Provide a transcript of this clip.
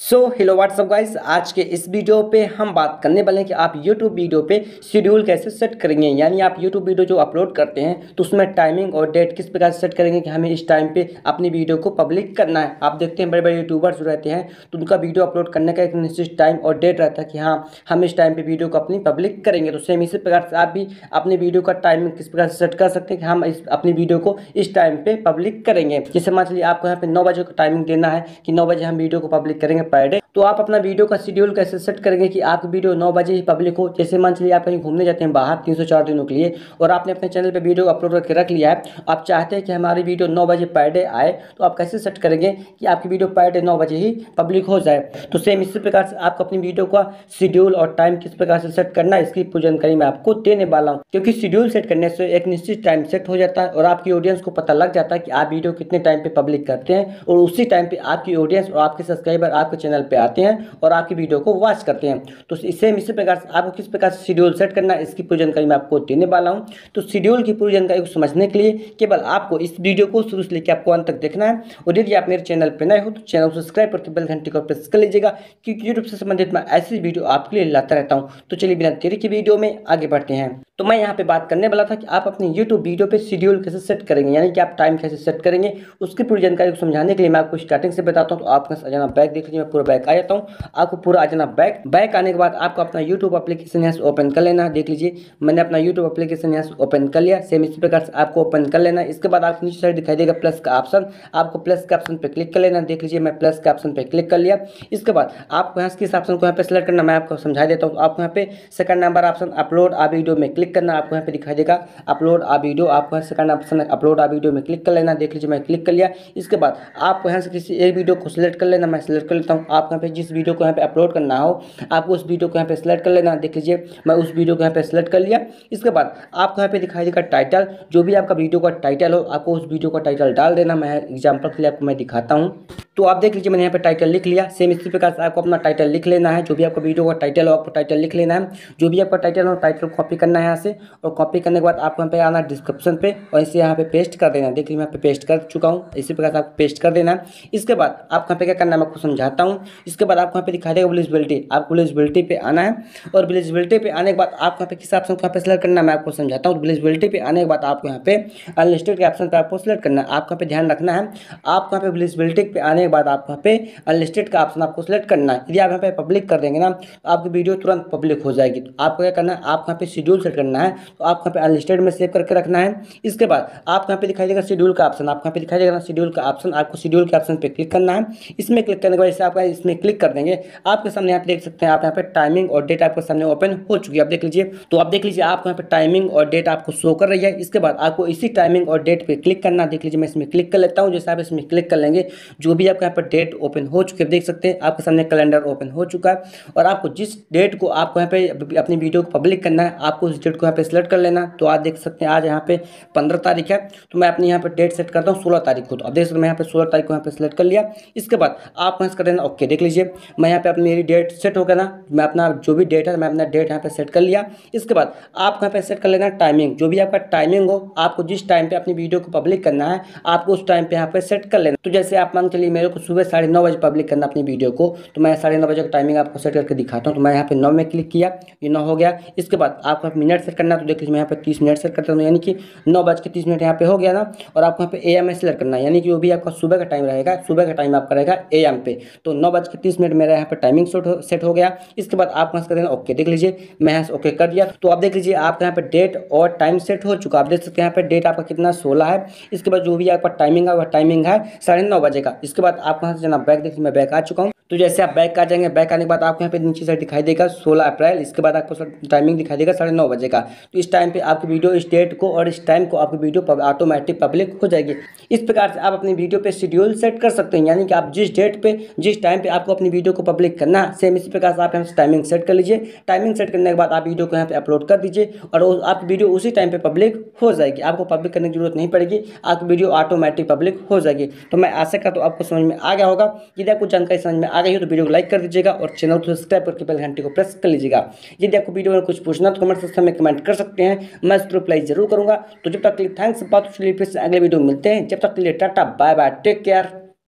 So hello what's up guys आज के इस वीडियो पे हम बात करने वाले हैं कि आप यूट्यूब वीडियो पे शेड्यूल कैसे सेट करेंगे। यानी आप यूट्यूब वीडियो जो अपलोड करते हैं तो उसमें टाइमिंग और डेट किस प्रकार से सेट करेंगे कि हमें इस टाइम पे अपनी वीडियो को पब्लिक करना है। आप देखते हैं बड़े बड़े यूट्यूबर्स रहते हैं तो उनका वीडियो अपलोड करने का एक निश्चित टाइम और डेट रहता है कि हाँ हम इस टाइम पर वीडियो को अपनी पब्लिक करेंगे। तो सेम इसी प्रकार से आप भी अपनी वीडियो का टाइमिंग किस प्रकार से सेट कर सकते हैं कि हम इस, अपनी वीडियो को इस टाइम पर पब्लिक करेंगे। जैसे मान लीजिए आपको यहाँ पर नौ बजे का टाइमिंग देना है कि नौ बजे हम वीडियो को पब्लिक करेंगे पर डे तो आप अपना वीडियो का शेड्यूल कैसे सेट करेंगे कि आपकी वीडियो नौ बजे ही पब्लिक हो? जैसे मान चलिए आप कहीं घूमने जाते हैं बाहर तीन सौ चार दिनों के लिए और आपने अपने चैनल पर वीडियो अपलोड करके रख लिया है, आप चाहते हैं कि हमारी वीडियो नौ बजे पर डे आए तो आप कैसे सेट करेंगे कि आपकी वीडियो पर डे नौ बजे ही पब्लिक हो जाए? तो सेम इसी प्रकार से आपको अपनी वीडियो का शेड्यूल और टाइम किस प्रकार से सेट करना है, इसकी पूरी जानकारी मैं आपको देने वाला हूँ। क्योंकि शेड्यूल सेट करने से एक निश्चित टाइम सेट हो जाता है और आपकी ऑडियंस को पता लग जाता है कि आप वीडियो कितने टाइम पे पब्लिक करते हैं और उसी टाइम पे आपकी ऑडियंस और आपके सब्सक्राइबर आपके चैनल पे आते हैं और आपकी वीडियो को वॉच करते हैं। तो इससे इसी प्रकार से आपको किस प्रकार से शेड्यूल सेट करना है, इसकी पूरी जानकारी मैं आपको देने वाला हूँ। तो शेड्यूल की पूरी जानकारी को समझने के लिए केवल आपको इस वीडियो को शुरू से लेकर आपको अंत तक देखना है। और यदि आप मेरे चैनल पर नए हो तो चैनल को सब्सक्राइब करके बेल घंटे को प्रेस कर लीजिएगा, क्योंकि यूट्यूब से संबंधित मैं ऐसी वीडियो आपके लिए लाता रहता हूँ। तो चलिए बिना तेरी की वीडियो में आगे बढ़ते हैं। तो मैं यहाँ पे बात करने वाला था कि आप अपने यूट्यूब वीडियो पे शेड्यूल कैसे सेट करेंगे, यानी कि आप टाइम कैसे सेट करेंगे, उसकी पूरी जानकारी को समझाने के लिए मैं आपको स्टार्टिंग से बताता हूँ। तो आपका जाना बैक देख लीजिए मैं पूरा बैक आ जाता हूँ। आपको पूरा आ जाना बैक। बैक आने के बाद आपको अपना यूट्यूब अपलीकेशन यहाँ से ओपन कर लेना, देख लीजिए। मैंने अपना यूट्यूब अपलीकेशन यहाँ से ओपन कर लिया सेम इसी प्रकार से आपको ओपन कर लेना। इसके बाद आपको नीचे साइड दिखाई देगा प्लस का ऑप्शन आपको प्लस के ऑप्शन पर क्लिक कर लेना, देख लीजिए, मैं प्लस के ऑप्शन पर क्लिक कर लिया। इसके बाद आपको यहाँ किस ऑप्शन को यहाँ पे सेलेक्ट करना, मैं आपको समझा देता हूँ। आपको यहाँ पे second number option upload a video में क्लिक करना आपको यहाँ पे दिखाई देगा। अपलोड आ वीडियो आपको second option upload a video में क्लिक कर लेना, देख लीजिए, मैं क्लिक कर लिया। इसके बाद आपको यहाँ से किसी एक वीडियो को सिलेक्ट कर लेना, मैं सिलेक्ट कर लेता हूँ। आप यहाँ पे जिस वीडियो को यहाँ पे अपलोड करना हो आपको उस वीडियो को यहाँ पे सेलेक्ट कर लेना, देख लीजिए, मैं उस वीडियो को यहाँ पे सेलेक्ट कर लिया। इसके बाद आपको यहाँ पे दिखाई देगा टाइटल जो भी आपका वीडियो का टाइटल हो, आपको उस वीडियो का टाइटल डाल देना। मैं एग्ज़ाम्पल के लिए आपको मैं दिखाता हूँ। तो आप देख लीजिए मैंने यहाँ पे टाइटल लिख लिया सेम इसी प्रकार से आपको अपना टाइटल लिख लेना है जो भी आपका वीडियो का टाइटल हो आपको टाइटल लिख लेना है जो भी आपका टाइटल हो टाइटल कॉपी करना है यहाँ से और कॉपी करने के बाद आपको यहाँ पे आना डिस्क्रिप्शन पे और इसे यहाँ पे पेस्ट कर देना है देखिए मैं यहाँ पे पेस्ट कर चुका हूँ इसी प्रकार से आपको पेस्ट कर देना है इसके बाद आपको यहाँ पे क्या करना है मैं आपको समझाता हूँ इसके बाद आपको यहाँ पे दिखा देगा विलिजिबिलिटी आपको विलिजिबिलिटी पे आना है और विलिजिबिलिटी पे आने के बाद आपको यहाँ पे किस ऑप्शन को यहाँ पे सिलेक्ट करना है मैं आपको समझाता हूँ विलिजिबिलिटी पे आने के बाद आपको यहाँ पे अनलिस्टेड के ऑप्शन पर आपको सिलेक्ट करना है आपको यहाँ पे ध्यान रखना है आपको यहाँ पे विलिजिबिलिटी पे आने के बाद आपको यहाँ पे अनलिस्टेड का ऑप्शन आपको सेलेक्ट करना है। यदि आप यहाँ पे पब्लिक कर देंगे ना तो आपकी वीडियो तुरंत पब्लिक हो जाएगी। तो आपको क्या करना है? आपको यहाँ पे शेड्यूल सेट करना है। तो आपको यहाँ पे अनलिस्टेड में सेव करके रखना है। इसके बाद आपको यहाँ पे दिखाई देगा शेड्यूल का ऑप्शन आपको यहाँ पे दिखाई देगा शेड्यूल का ऑप्शन आपको शेड्यूल के ऑप्शन पे क्लिक करना है। इसमें क्लिक करने के बाद जैसे आप इसमें क्लिक कर देंगे, आपके सामने आप देख सकते हैं, आप यहाँ पे टाइमिंग और डेट आपके सामने ओपन हो चुकी है। आप देख लीजिए। तो आप देख लीजिए, आपको यहाँ पे टाइमिंग और डेट आपको शो कर रही है। इसके बाद आपको इसी टाइमिंग और डेट पर क्लिक करना देख लीजिए, मैं इसमें क्लिक कर लेता हूँ। जैसे आप इसमें क्लिक कर लेंगे, जो भी आपका यहाँ पर डेट ओपन हो चुके देख सकते हैं आपके सामने कैलेंडर ओपन हो चुका है और आपको जिस डेट को आपको यहाँ पे अपनी वीडियो को पब्लिक करना है आपको उस डेट को यहाँ पे सिलेक्ट कर लेना तो आप देख सकते हैं आज यहाँ पे पंद्रह तारीख है तो मैं अपनी यहाँ पे डेट सेट करता हूँ सोलह तारीख को तो अब देख सकते मैं यहाँ पे सोलह तारीख को यहाँ पे सिलेक्ट कर लिया इसके बाद आप यहाँ कर देना ओके देख लीजिए मैं यहाँ पे अपनी मेरी डेट सेट हो गया ना मैं अपना जो भी डेट है मैं अपना डेट यहाँ पे सेट कर लिया इसके बाद आप यहाँ पे सेट कर लेना टाइमिंग जो भी आपका टाइमिंग हो आपको जिस टाइम पे अपनी वीडियो को पब्लिक करना है आपको उस टाइम पे यहाँ पे सेट कर लेना तो जैसे आप मान चलिए मेरे को सुबह साढ़े नौ बजे पब्लिक करना अपनी वीडियो को तो मैं साढ़े नौ बजे का टाइमिंग आपको सेट करके दिखाता हूँ। तो मैं यहाँ पे नौ में क्लिक किया, ये नौ हो गया। इसके बाद आपको मिनट सेट करना तो देख लीजिए मैं यहाँ पे तीस मिनट सेट करता हूँ, यानी कि नौ बज के तीस मिनट यहाँ पे हो गया ना, और आपको यहाँ पे ए एम सेलेक्ट करना है, यानी कि वो भी आपका सुबह का टाइम रहेगा, सुबह का टाइम आपका रहेगा ए एम पे। तो नौ बज के तीस मिनट मेरा यहाँ पे टाइमिंग सेट हो गया। इसके बाद आप यहाँ से कर देना ओके देख लीजिए, मैं यहाँ ओके कर दिया। तो आप देख लीजिए, आपका यहाँ पे डेट और टाइम सेट हो चुका आप देख सकते हैं यहाँ पे डेट आपका कितना सोलह है। इसके बाद जो भी आपका टाइमिंग है, वह टाइमिंग है साढ़े बजे का। इसके बाद आप यहाँ से जाना? बैक देखिए मैं बैक आ चुका हूँ। तो जैसे आप बैक आ जाएँगे, बैक आने के बाद आपको यहाँ पे नीचे साइड दिखाई देगा 16 अप्रैल, इसके बाद आपको टाइमिंग दिखाई देगा साढ़े नौ बजे का। तो इस टाइम पे आपकी वीडियो इस डेट को और इस टाइम को आपकी वीडियो ऑटोमेटिक पब्लिक हो जाएगी। इस प्रकार से आप अपनी वीडियो पे शेड्यूल सेट कर सकते हैं, यानी कि आप जिस डेट पे, जिस टाइम पे आपको अपनी वीडियो को पब्लिक करना सेम इसी प्रकार से आप यहाँ से टाइमिंग सेट कर लीजिए। टाइमिंग सेट करने के बाद आप वीडियो को यहाँ पे अपलोड कर दीजिए और आपकी वीडियो उसी टाइम पर पब्लिक हो जाएगी। आपको पब्लिक करने की ज़रूरत नहीं पड़ेगी, आपकी वीडियो ऑटोमेटिक पब्लिक हो जाएगी। तो मैं आशा करता हूँ आपको समझ में आ गया होगा। यदि आपको जानकारी समझ में आ गई हो तो वीडियो को लाइक कर दीजिएगा और चैनल को सब्सक्राइब करके पहले घंटे को प्रेस कर लीजिएगा। यदि आपको वीडियो में कुछ पूछना तो कमेंट सेक्शन में कमेंट कर सकते हैं। मैं उसको रिप्लाई ज़रूर करूँगा। तो जब तक के लिए थैंक्स बात फिर अगले वीडियो मिलते हैं। जब तक के लिए tata bye bye take care